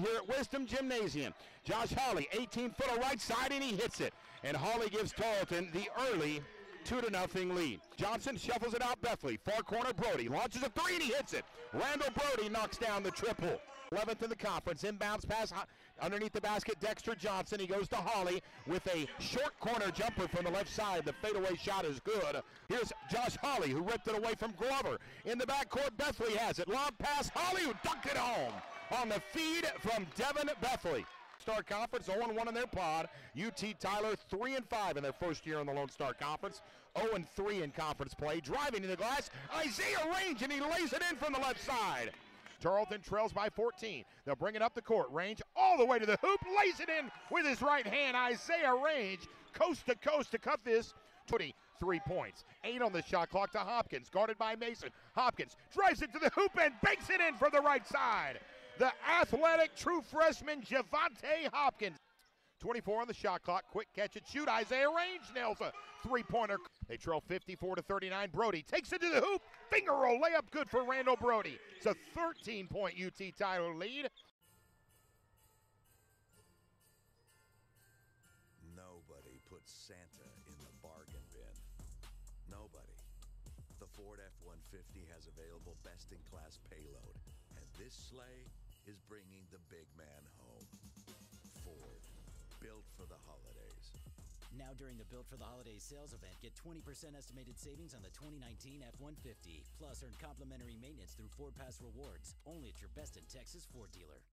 here at Wisdom Gymnasium. Josh Hawley, 18 footer right side, and he hits it. And Hawley gives Tarleton the early two to nothing lead. Johnson shuffles it out Bethley. Far corner Brody launches a three and he hits it. Randall Brody knocks down the triple. 11th in the conference. Inbounds pass underneath the basket. Dexter Johnson. He goes to Hawley with a short corner jumper from the left side. The fadeaway shot is good. Here's Josh Hawley who ripped it away from Glover. In the backcourt, Bethley has it. Lob pass. Hawley who dunked it home on the feed from Devin Bethley. Star Conference 0 1 in their pod. UT Tyler 3-5 in their first year in the Lone Star Conference. 0-3 in conference play. Driving to the glass, Isaiah Range, and he lays it in from the left side. Tarleton trails by 14. They'll bring it up the court. Range all the way to the hoop, lays it in with his right hand. Isaiah Range, coast to coast to cut this. 23 points. Eight on the shot clock to Hopkins, guarded by Mason. Hopkins drives it to the hoop and banks it in from the right side. The athletic true freshman Javante Hopkins. 24 on the shot clock. Quick catch and shoot. Isaiah Range nails a three pointer. They trail 54 to 39. Brody takes it to the hoop. Finger roll layup good for Randall Brody. It's a 13 point UT Tyler lead. Nobody puts Santa in the bargain bin. Nobody. The Ford F 150 has available best in class payload, and this sleigh is bringing the big man home. Ford built for the holidays. Now during the Built for the Holidays sales event, get 20% estimated savings on the 2019 F-150. Plus earn complimentary maintenance through Ford Pass Rewards. Only at your best in Texas Ford dealer.